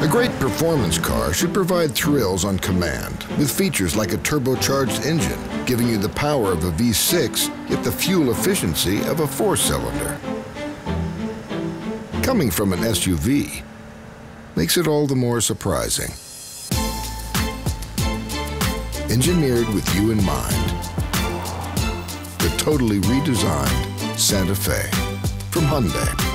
A great performance car should provide thrills on command, with features like a turbocharged engine, giving you the power of a V6, yet the fuel efficiency of a four-cylinder. Coming from an SUV makes it all the more surprising. Engineered with you in mind. The totally redesigned Santa Fe from Hyundai.